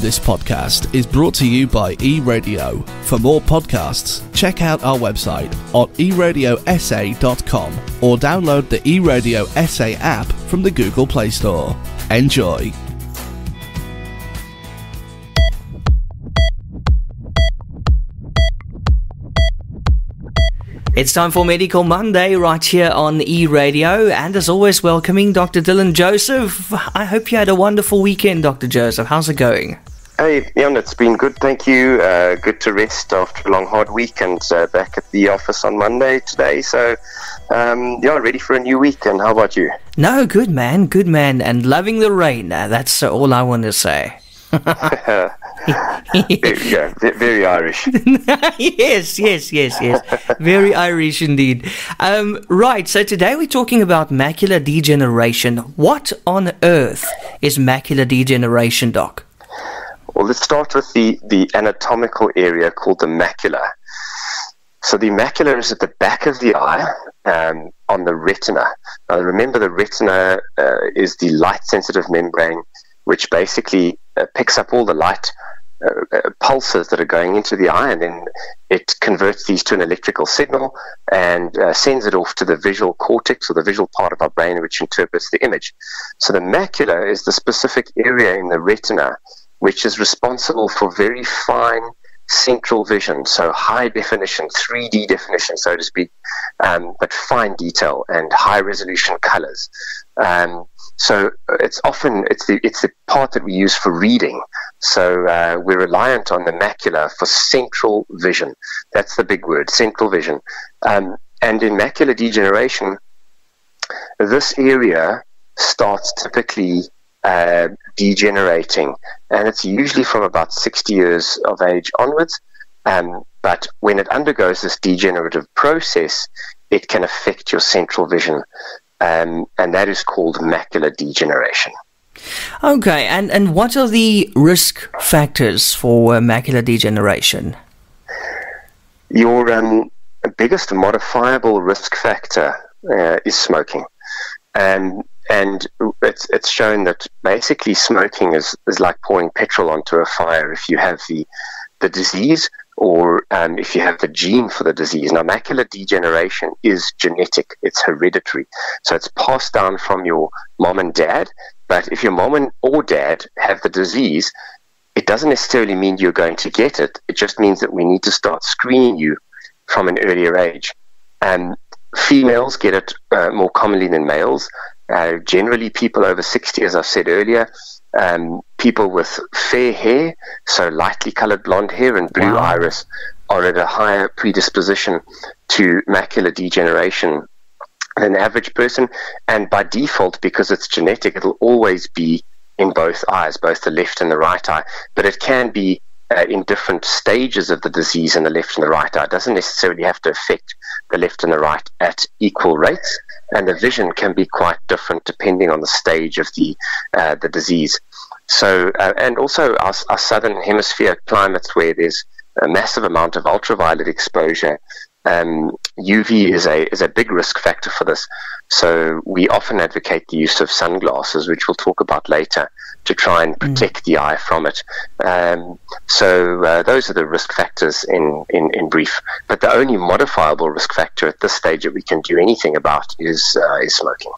This podcast is brought to you by eRadio. For more podcasts, check out our website on eradiosa.com or download the eRadio SA app from the Google Play Store. Enjoy. It's time for Medical Monday right here on E Radio, and as always, welcoming Dr. Dylan Joseph. I hope you had a wonderful weekend, Dr. Joseph. How's it going? Hey, Ian, it's been good, thank you. Uh, good to rest after a long, hard week and uh, back at the office on Monday today. So, um, yeah, ready for a new week. And how about you? No, good man, good man, and loving the rain. Uh, that's all I want to say. very, yeah, very Irish. yes, yes, yes, yes. Very Irish indeed. Um, right, so today we're talking about macular degeneration. What on earth is macular degeneration, Doc? Well, let's start with the, the anatomical area called the macula. So the macula is at the back of the eye um, on the retina. Now, remember, the retina uh, is the light sensitive membrane which basically uh, picks up all the light uh, uh, pulses that are going into the eye, and then it converts these to an electrical signal and uh, sends it off to the visual cortex or the visual part of our brain, which interprets the image. So the macula is the specific area in the retina which is responsible for very fine central vision, so high definition, 3D definition, so to speak, um, but fine detail and high resolution colors. Um, so it's often it's the it's the part that we use for reading. So uh, we're reliant on the macula for central vision. That's the big word, central vision. Um, and in macular degeneration, this area starts typically uh, degenerating, and it's usually from about 60 years of age onwards. Um, but when it undergoes this degenerative process, it can affect your central vision, um, and that is called macular degeneration. Okay, and, and what are the risk factors for uh, macular degeneration? Your um, biggest modifiable risk factor uh, is smoking. Um, and it's it's shown that basically smoking is, is like pouring petrol onto a fire if you have the the disease or um, if you have the gene for the disease. Now, macular degeneration is genetic; it's hereditary, so it's passed down from your mom and dad. But if your mom and or dad have the disease, it doesn't necessarily mean you're going to get it. It just means that we need to start screening you from an earlier age. And females get it uh, more commonly than males. Uh, generally, people over 60, as I've said earlier, um, people with fair hair, so lightly colored blonde hair and blue wow. iris, are at a higher predisposition to macular degeneration than the average person. And by default, because it's genetic, it'll always be in both eyes, both the left and the right eye. But it can be uh, in different stages of the disease in the left and the right eye. It doesn't necessarily have to affect the left and the right at equal rates, and the vision can be quite different depending on the stage of the uh, the disease. So, uh, and also our, our, southern hemisphere climates where there's a massive amount of ultraviolet exposure. Um, UV is a is a big risk factor for this. So we often advocate the use of sunglasses, which we'll talk about later, to try and mm. protect mm. the eye from it. Um, so uh, those are the risk factors in, in, in brief. But the only modifiable risk factor at this stage that we can do anything about is uh, is smoking.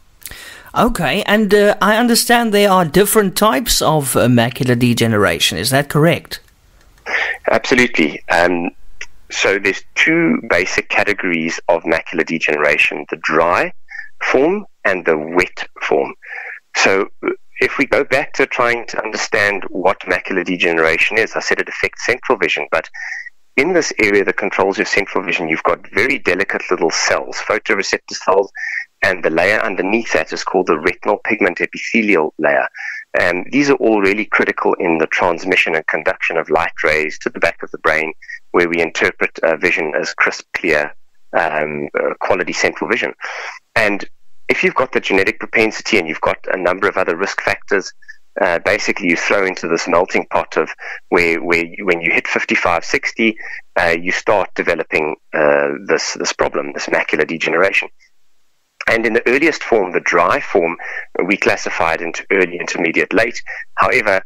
Okay, and uh, I understand there are different types of macular degeneration. Is that correct? Absolutely. Um, so there's two basic categories of macular degeneration: the dry form and the wet form. So uh, if we go back to trying to understand what macular degeneration is, I said it affects central vision, but in this area that controls your central vision, you've got very delicate little cells, photoreceptor cells, and the layer underneath that is called the retinal pigment epithelial layer. And these are all really critical in the transmission and conduction of light rays to the back of the brain, where we interpret uh, vision as crisp, clear, um, uh, quality central vision. And if you've got the genetic propensity and you've got a number of other risk factors, uh, basically you throw into this melting pot of where, where you, when you hit 55, 60, uh, you start developing uh, this, this problem, this macular degeneration. And in the earliest form, the dry form, we classify it into early, intermediate, late. However,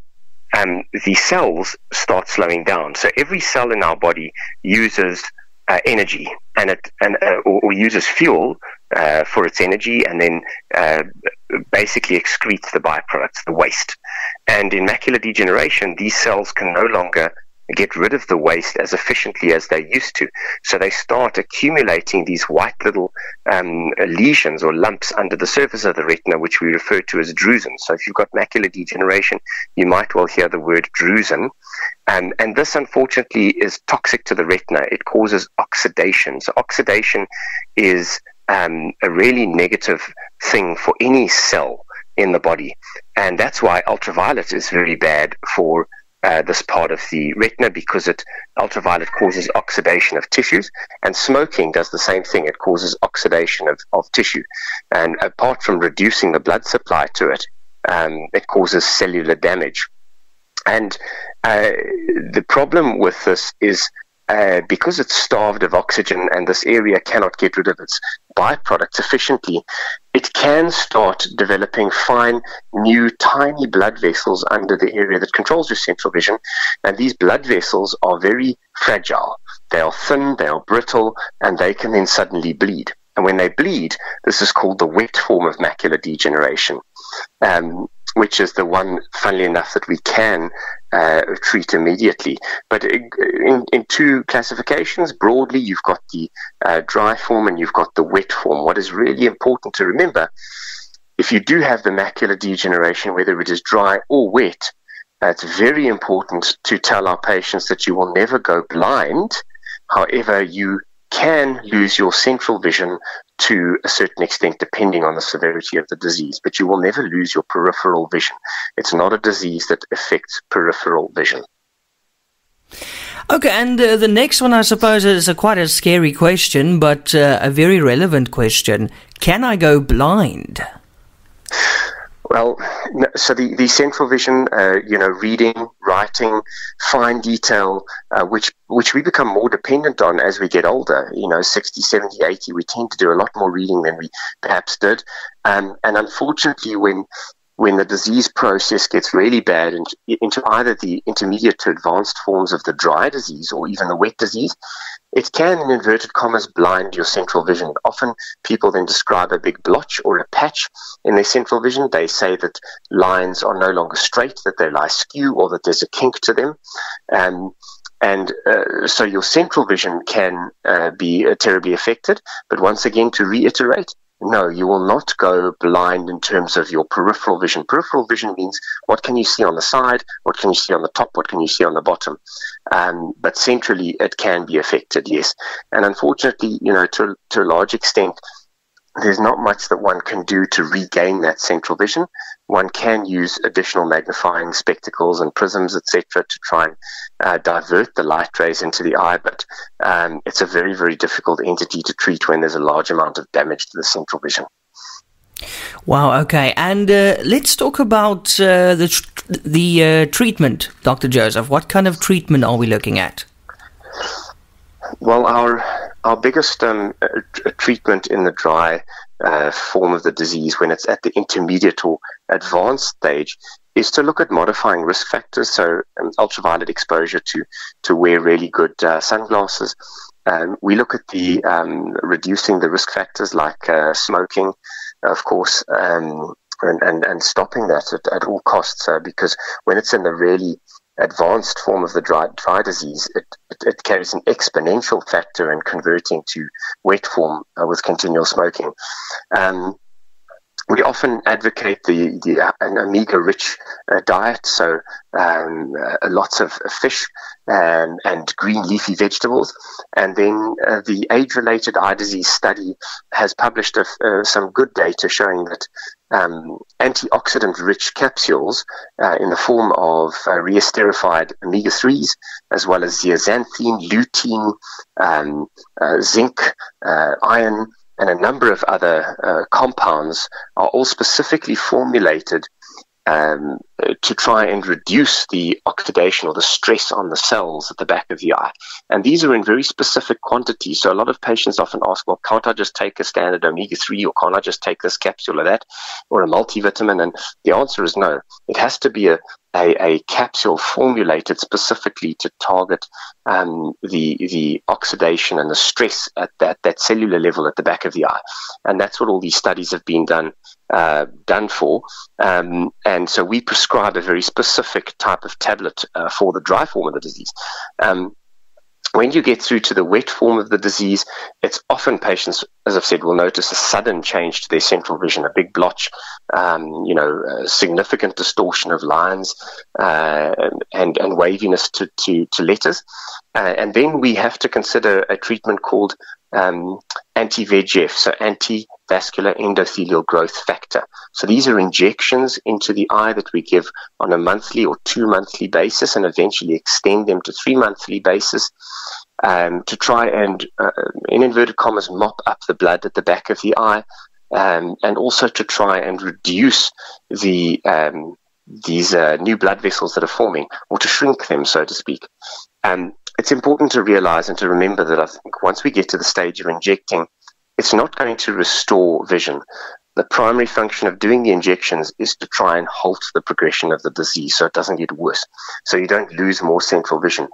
um, the cells start slowing down. So every cell in our body uses uh, energy and it and uh, or, or, uses fuel uh, for its energy, and then uh, basically excretes the byproducts, the waste. And in macular degeneration, these cells can no longer get rid of the waste as efficiently as they used to. So they start accumulating these white little um, lesions or lumps under the surface of the retina, which we refer to as drusen. So if you've got macular degeneration, you might well hear the word drusen. Um, and this, unfortunately, is toxic to the retina. It causes oxidation. So oxidation is um, a really negative thing for any cell in the body. And that's why ultraviolet is very bad for uh, this part of the retina because it ultraviolet causes oxidation of tissues, and smoking does the same thing. It causes oxidation of, of tissue, and apart from reducing the blood supply to it, um, it causes cellular damage. And uh, the problem with this is uh, because it's starved of oxygen and this area cannot get rid of its byproducts efficiently, it can start developing fine, new, tiny blood vessels under the area that controls your central vision. And these blood vessels are very fragile. They are thin, they are brittle, and they can then suddenly bleed. And when they bleed, this is called the wet form of macular degeneration. Um, which is the one, funnily enough, that we can uh, treat immediately. But in, in, two classifications, broadly, you've got the uh, dry form and you've got the wet form. What is really important to remember, if you do have the macular degeneration, whether it is dry or wet, uh, it's very important to tell our patients that you will never go blind. However, you can lose your central vision to a certain extent, depending on the severity of the disease, but you will never lose your peripheral vision. It's not a disease that affects peripheral vision. Okay, and uh, the next one, I suppose, is a quite a scary question, but uh, a very relevant question. Can I go blind? Well, so the, the central vision, uh, you know, reading, writing, fine detail, uh, which which we become more dependent on as we get older, you know, 60, 70, 80, we tend to do a lot more reading than we perhaps did. Um, and unfortunately, when when the disease process gets really bad into, either the intermediate to advanced forms of the dry disease or even the wet disease, it can, in inverted commas, blind your central vision. Often people then describe a big blotch or a patch in their central vision. They say that lines are no longer straight, that they lie skew, or that there's a kink to them. Um, and uh, so your central vision can uh, be uh, terribly affected. But once again, to reiterate, no, you will not go blind in terms of your peripheral vision. Peripheral vision means what can you see on the side, what can you see on the top, what can you see on the bottom. Um, but centrally, it can be affected, yes. And unfortunately, you know, to, to a large extent, there's not much that one can do to regain that central vision. One can use additional magnifying spectacles and prisms, etc., to try and uh, divert the light rays into the eye, but um, it's a very, very difficult entity to treat when there's a large amount of damage to the central vision. Wow. Okay, and uh, let's talk about uh, the tr- the uh, treatment, Dr. Joseph. What kind of treatment are we looking at? Well, our our biggest um, treatment in the dry uh, form of the disease, when it's at the intermediate or advanced stage, is to look at modifying risk factors. So, um, ultraviolet exposure to to wear really good uh, sunglasses. Um, we look at the um, reducing the risk factors like uh, smoking, of course, um, and, and, and stopping that at, at all costs. Uh, because when it's in the really advanced form of the dry, dry disease, it, it, it, carries an exponential factor in converting to wet form uh, with continual smoking. Um, we often advocate the, the uh, an omega-rich uh, diet, so um, uh, lots of fish and, and, green leafy vegetables. And then uh, the age-related eye disease study has published a, uh, some good data showing that um, antioxidant-rich capsules uh, in the form of re-esterified omega-3s, as well as zeaxanthin, lutein, um, zinc, iron, and a number of other uh, compounds are all specifically formulated um, to try and reduce the oxidation or the stress on the cells at the back of the eye. And these are in very specific quantities. So a lot of patients often ask, well, can't I just take a standard omega 3 or can't I just take this capsule of that or a multivitamin? And the answer is no. It has to be a, a, a capsule formulated specifically to target um, the the oxidation and the stress at that, that cellular level at the back of the eye. And that's what all these studies have been done uh, done for. Um, and so we prescribe a very specific type of tablet uh, for the dry form of the disease. Um, when you get through to the wet form of the disease, it's often patients, as I've said, will notice a sudden change to their central vision, a big blotch, um, you know, significant distortion of lines uh, and, and waviness to, to, to letters. Uh, and then we have to consider a treatment called um, anti-VEGF, so anti-vascular endothelial growth factor. So these are injections into the eye that we give on a monthly or two monthly basis, and eventually extend them to three monthly basis um, to try and, uh, in inverted commas, mop up the blood at the back of the eye, um, and also to try and reduce the um, these uh, new blood vessels that are forming, or to shrink them, so to speak. Um, it's important to realize and to remember that I think once we get to the stage of injecting, it's not going to restore vision. The primary function of doing the injections is to try and halt the progression of the disease so it doesn't get worse. So you don't lose more central vision.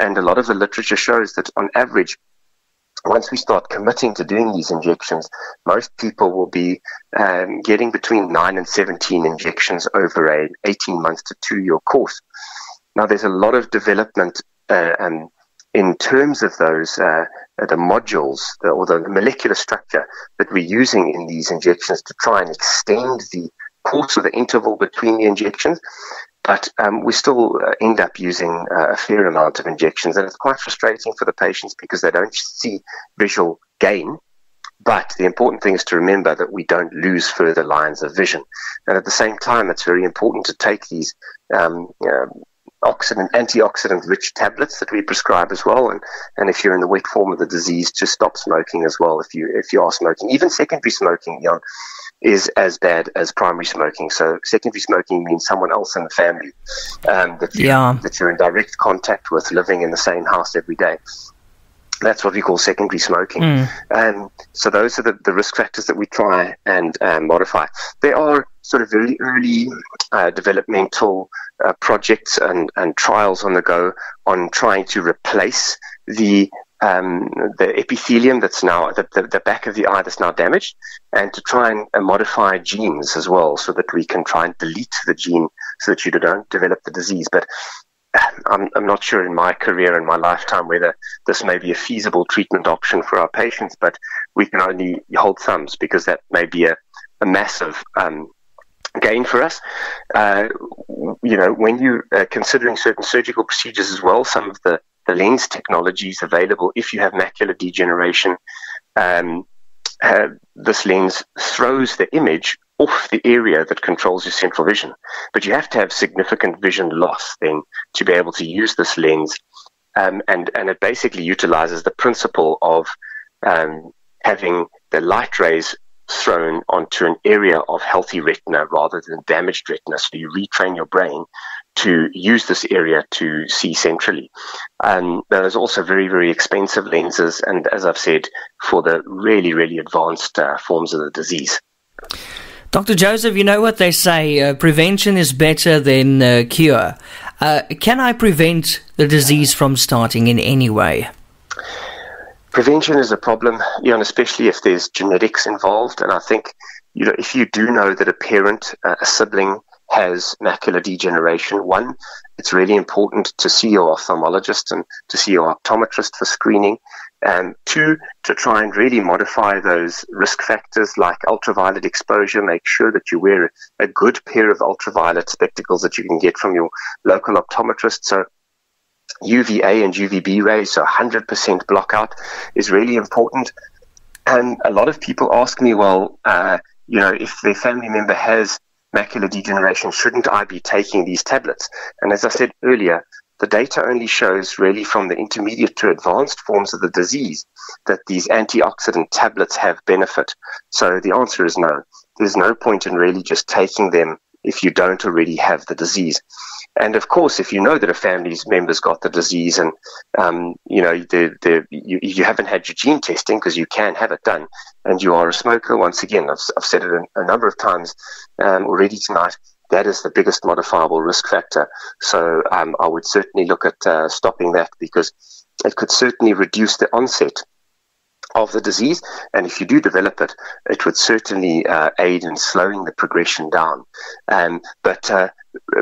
And a lot of the literature shows that on average, once we start committing to doing these injections, most people will be um, getting between 9 and 17 injections over a 18 months to two year course. Now, there's a lot of development uh, um, in terms of those uh, the modules the, or the molecular structure that we're using in these injections to try and extend the course of the interval between the injections. But um, we still uh, end up using uh, a fair amount of injections, and it's quite frustrating for the patients because they don't see visual gain. But the important thing is to remember that we don't lose further lines of vision. And at the same time, it's very important to take these um, uh, oxidant, antioxidant rich tablets that we prescribe as well. And, and if you're in the wet form of the disease, to stop smoking as well. If you, if you are smoking, even secondary smoking, you know, is as bad as primary smoking. So secondary smoking means someone else in the family um, that, you, yeah. that you're in direct contact with, living in the same house every day. That's what we call secondary smoking. Mm. Um, so those are the, the risk factors that we try and um, modify. There are sort of very early uh, developmental uh, projects and, and trials on the go on trying to replace the um, the epithelium that's now the, the, the, back of the eye that's now damaged, and to try and uh, modify genes as well, so that we can try and delete the gene so that you don't develop the disease. But I'm, I'm not sure in my career and my lifetime whether this may be a feasible treatment option for our patients, but we can only hold thumbs because that may be a, a massive um, gain for us. Uh, you know, when you're considering certain surgical procedures as well, some of the, the lens technologies available, if you have macular degeneration, um, uh, this lens throws the image off the area that controls your central vision. But you have to have significant vision loss then to be able to use this lens. Um, and, and it basically utilizes the principle of um, having the light rays thrown onto an area of healthy retina rather than damaged retina. So you retrain your brain to use this area to see centrally. Um, there's also very, very expensive lenses, and as I've said, for the really, really advanced uh, forms of the disease. Dr. Joseph, you know what they say uh, prevention is better than uh, cure. Uh, can I prevent the disease from starting in any way? Prevention is a problem, you know, especially if there's genetics involved. And I think, you know, if you do know that a parent, uh, a sibling, has macular degeneration, one, it's really important to see your ophthalmologist and to see your optometrist for screening. And two, to try and really modify those risk factors like ultraviolet exposure. Make sure that you wear a good pair of ultraviolet spectacles that you can get from your local optometrist. So UVA and UVB rays, so 100% blockout, is really important. And a lot of people ask me, well, uh, you know, if their family member has macular degeneration, shouldn't I be taking these tablets? And as I said earlier, the data only shows really from the intermediate to advanced forms of the disease that these antioxidant tablets have benefit. So the answer is no. There's no point in really just taking them if you don't already have the disease. And of course, if you know that a family's member's got the disease and, um, you know, the, the, you, you haven't had your gene testing because you can have it done and you are a smoker, once again, I've, I've said it a, a number of times um, already tonight, that is the biggest modifiable risk factor. So um, I would certainly look at uh, stopping that because it could certainly reduce the onset of the disease. And if you do develop it, it would certainly uh, aid in slowing the progression down. Um, but uh,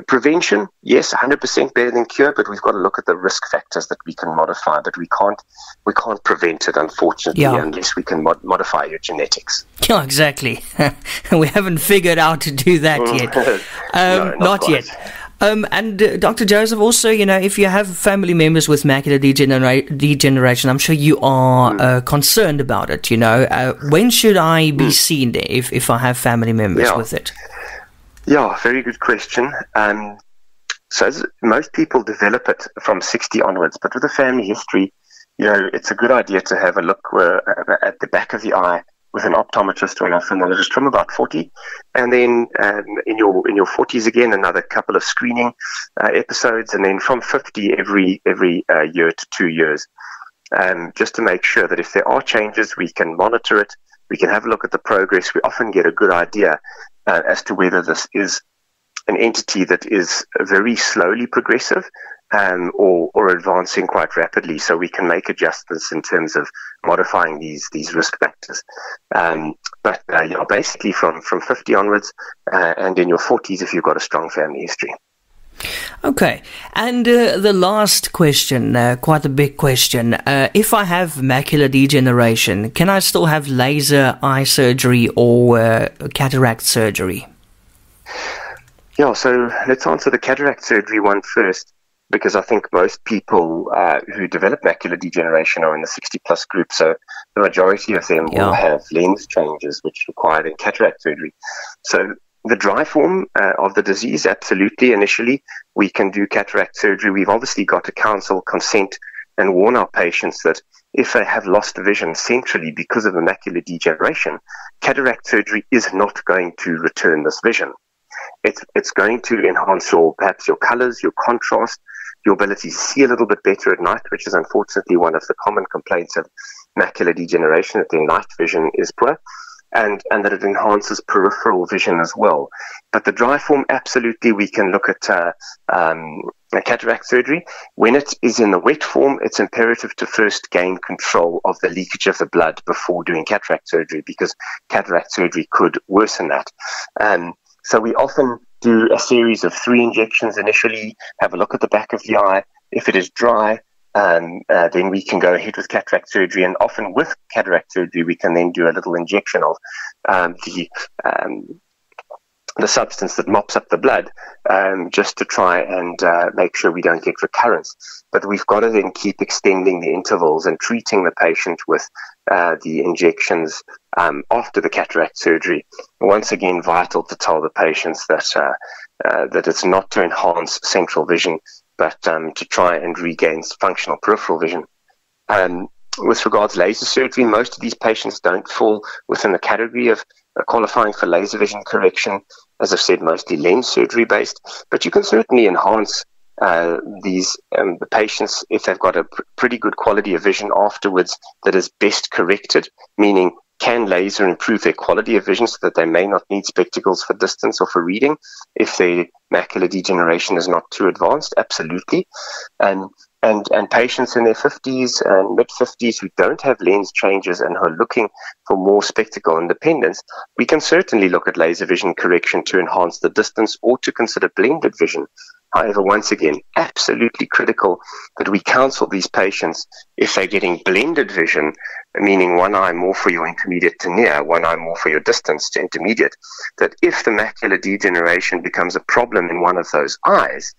prevention, yes, 100% better than cure, but we've got to look at the risk factors that we can modify. But we can't, we can't prevent it, unfortunately, yeah. unless we can mod- modify your genetics. Yeah, exactly. we haven't figured out to do that yet. Um, no, not, not yet. Um, and uh, Dr. Joseph, also, you know, if you have family members with macular degenera- degeneration, I'm sure you are mm. uh, concerned about it. You know, uh, when should I be mm. seen if if I have family members yeah. with it? Yeah, very good question. Um, so most people develop it from 60 onwards, but with a family history, you know, it's a good idea to have a look uh, at the back of the eye with an optometrist or an ophthalmologist from about 40, and then um, in your in your 40s again another couple of screening uh, episodes, and then from 50 every every uh, year to two years, um, just to make sure that if there are changes, we can monitor it, we can have a look at the progress. We often get a good idea uh, as to whether this is an entity that is very slowly progressive um, or, or advancing quite rapidly. So we can make adjustments in terms of modifying these these risk factors. Um, but uh, yeah, basically from, from 50 onwards uh, and in your 40s if you've got a strong family history. Okay, and uh, the last question, uh, quite a big question. Uh, if I have macular degeneration, can I still have laser eye surgery or uh, cataract surgery? Yeah, so let's answer the cataract surgery one first because I think most people uh, who develop macular degeneration are in the 60 plus group. So the majority of them yeah. will have lens changes, which require then cataract surgery. So the dry form uh, of the disease, absolutely. Initially, we can do cataract surgery. We've obviously got to counsel, consent, and warn our patients that if they have lost vision centrally because of the macular degeneration, cataract surgery is not going to return this vision. It's, it's going to enhance your perhaps your colors, your contrast, your ability to see a little bit better at night, which is unfortunately one of the common complaints of macular degeneration, that their night vision is poor. And, and that it enhances peripheral vision as well. But the dry form, absolutely, we can look at uh, um, cataract surgery. When it is in the wet form, it's imperative to first gain control of the leakage of the blood before doing cataract surgery because cataract surgery could worsen that. Um, so we often do a series of three injections initially, have a look at the back of the eye. If it is dry, um, uh, then we can go ahead with cataract surgery. And often with cataract surgery, we can then do a little injection of um, the um, the substance that mops up the blood um, just to try and uh, make sure we don't get recurrence. But we've got to then keep extending the intervals and treating the patient with uh, the injections um, after the cataract surgery. Once again, vital to tell the patients that uh, uh that it's not to enhance central vision, but um, to try and regain functional peripheral vision. Um, with regards laser surgery, most of these patients don't fall within the category of uh, qualifying for laser vision correction. As I've said, mostly lens surgery based, but you can certainly enhance uh, these um, the patients if they've got a pr- pretty good quality of vision afterwards that is best corrected, meaning can laser improve their quality of vision so that they may not need spectacles for distance or for reading if their macular degeneration is not too advanced? Absolutely. And and, and patients in their 50s and mid 50s who don't have lens changes and who are looking for more spectacle independence, we can certainly look at laser vision correction to enhance the distance or to consider blended vision. However, once again, absolutely critical that we counsel these patients if they're getting blended vision, meaning one eye more for your intermediate to near, one eye more for your distance to intermediate, that if the macular degeneration becomes a problem in one of those eyes,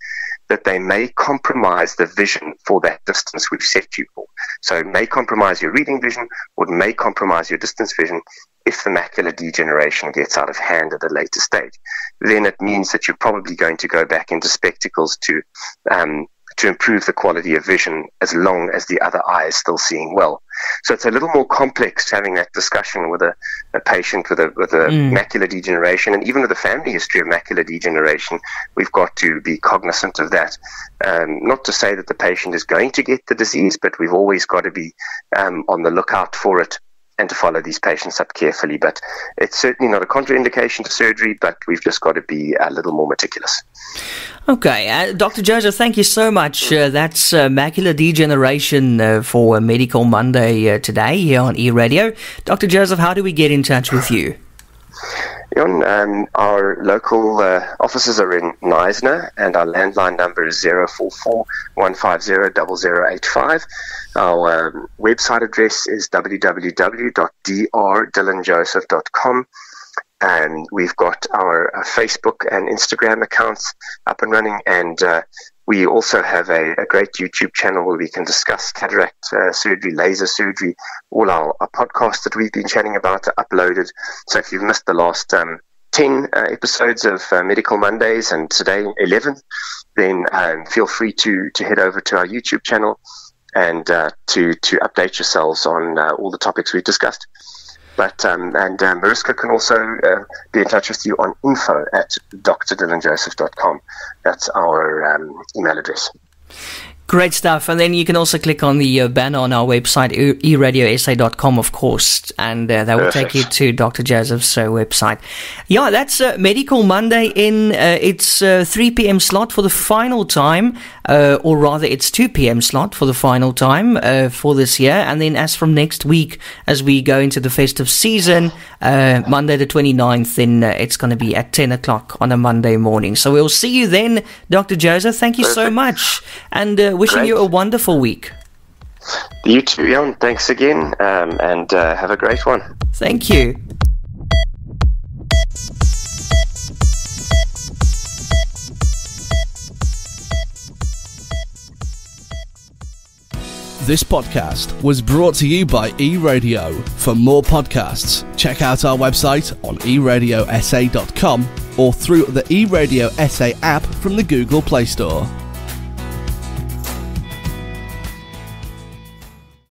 that they may compromise the vision for that distance we've set you for. So it may compromise your reading vision or it may compromise your distance vision if the macular degeneration gets out of hand at a later stage. Then it means that you're probably going to go back into spectacles to um, to improve the quality of vision as long as the other eye is still seeing well. So it's a little more complex having that discussion with a, a patient with a, with a mm. macular degeneration and even with a family history of macular degeneration, we've got to be cognizant of that. Um, not to say that the patient is going to get the disease, but we've always got to be um, on the lookout for it and to follow these patients up carefully. But it's certainly not a contraindication to surgery, but we've just got to be a little more meticulous. Okay, uh, Dr. Joseph, thank you so much. Uh, that's uh, macular degeneration uh, for Medical Monday uh, today here on E Radio. Dr. Joseph, how do we get in touch with you? Um, our local uh, offices are in Knysna, and our landline number is 044 150 Our um, website address is www.drdylanjoseph.com. And we've got our uh, Facebook and Instagram accounts up and running, and uh, we also have a, a, great YouTube channel where we can discuss cataract uh, surgery, laser surgery. All our, our, podcasts that we've been chatting about are uploaded. So if you've missed the last um, 10 uh, episodes of uh, Medical Mondays and today 11, then um, feel free to, to head over to our YouTube channel and uh, to, to update yourselves on uh, all the topics we've discussed. But um, and uh, Mariska can also uh, be in touch with you on info at drdylanjoseph.com. That's our um, email address. Great stuff. And then you can also click on the uh, banner on our website, eradiosa.com, of course, and uh, that will Perfect. take you to Dr. Joseph's uh, website. Yeah, that's uh, Medical Monday in uh, its uh, 3 p.m. slot for the final time, or rather, it's 2 p.m. slot for the final time for this year. And then as from next week, as we go into the festive season, Monday the 29th, then it's going to be at 10 o'clock on a Monday morning. So we'll see you then, Dr. Joseph. Thank you Perfect. so much. And wishing great. you a wonderful week. You too, Jon. Thanks again, um, and uh, have a great one. Thank you. This podcast was brought to you by eRadio. For more podcasts, check out our website on eradiosa.com or through the eRadio SA app from the Google Play Store.